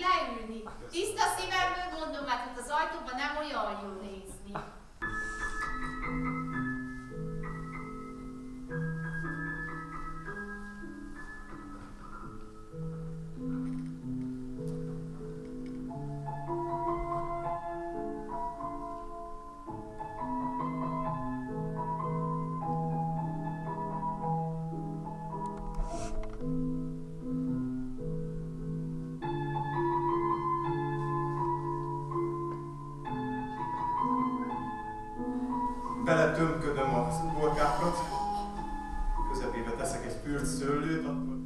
library. This doesn't Beletömködöm az uborkákat, közepébe teszek egy pült szőlőt, akkor